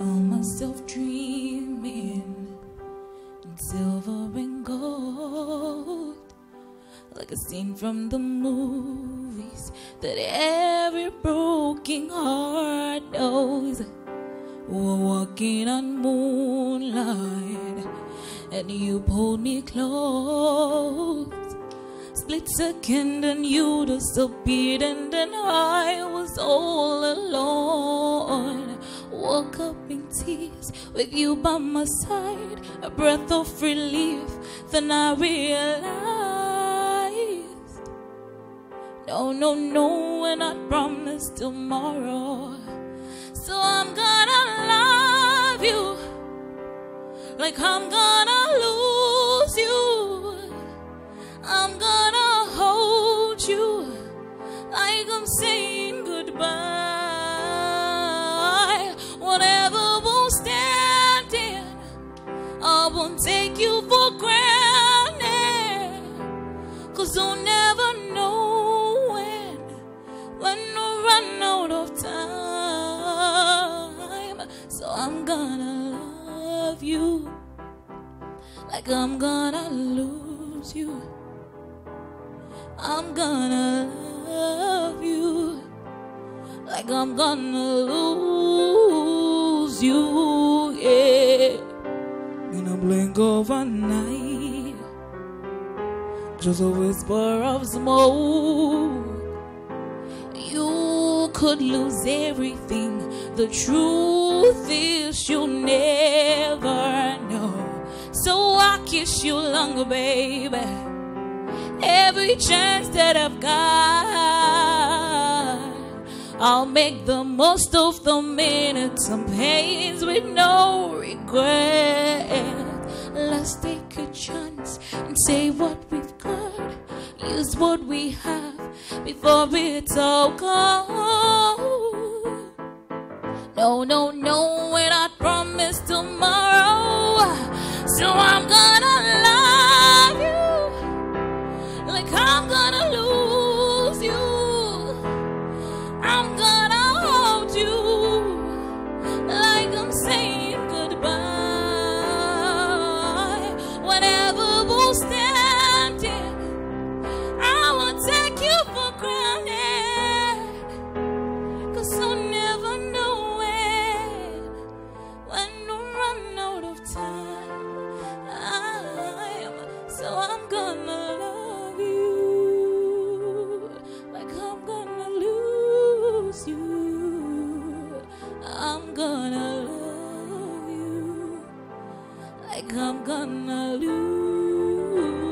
myself dreaming in silver and gold, like a scene from the movies that every broken heart knows. We're walking on moonlight, and you pulled me close. Split second, and you disappeared, and then I was all alone. Woke up in tears with you by my side, a breath of relief. Then I realized, no, no, no, and I promised tomorrow. So I'm gonna love you like I'm gonna lose you. I'm gonna hold you like I'm saying goodbye. Won't take you for granted. Cause you'll never know when, when I run out of time. So I'm gonna love you like I'm gonna lose you. I'm gonna love you like I'm gonna lose you, blink of an eye, just a whisper of smoke. You could lose everything. The truth is, you'll never know. So I kiss you longer, baby every chance that I've got. I'll make the most of the minutes and pains with no regret. Let's take a chance and say what we've got. Use what we have before it's all gone. No, no, no, I like I'm gonna lose